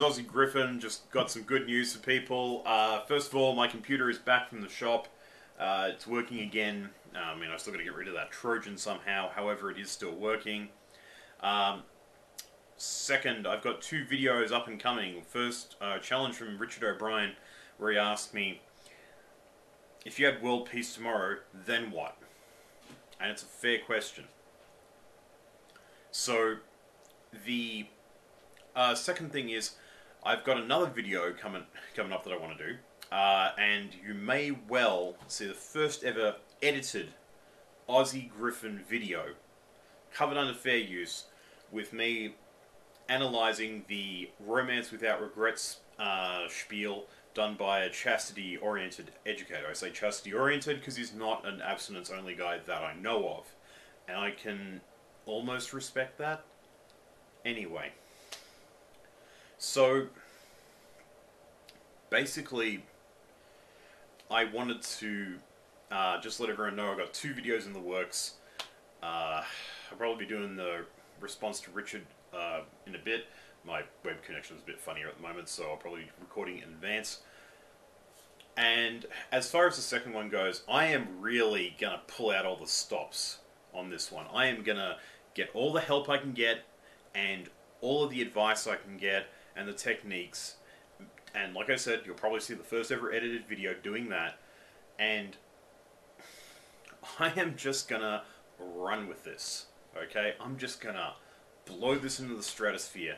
Aussie Griffin just got some good news for people. Uh, first of all, my computer is back from the shop. Uh, it's working again. Uh, I mean, I still got to get rid of that Trojan somehow. However, it is still working. Um, second, I've got two videos up and coming. First, a challenge from Richard O'Brien, where he asked me, "If you had world peace tomorrow, then what?" And it's a fair question. So, the uh, second thing is I've got another video coming coming up that I want to do, uh, and you may well see the first ever edited Aussie Griffin video covered under fair use with me analysing the Romance Without Regrets uh, spiel done by a chastity oriented educator. I say chastity oriented because he's not an abstinence only guy that I know of, and I can almost respect that. Anyway. So basically, I wanted to uh, just let everyone know I've got two videos in the works. Uh, I'll probably be doing the response to Richard uh, in a bit. My web connection is a bit funnier at the moment, so I'll probably be recording in advance. And as far as the second one goes, I am really going to pull out all the stops on this one. I am going to get all the help I can get and all of the advice I can get and the techniques. And like I said, you'll probably see the first ever edited video doing that. And I am just gonna run with this. Okay, I'm just gonna blow this into the stratosphere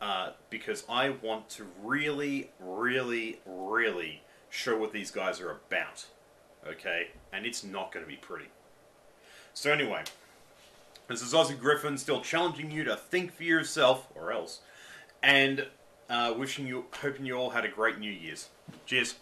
uh, because I want to really, really, really show what these guys are about. Okay, and it's not to be pretty. So anyway, this is Aussie Griffin still challenging you to think for yourself, or else and uh, wishing you, hoping you all had a great New Year's. Cheers.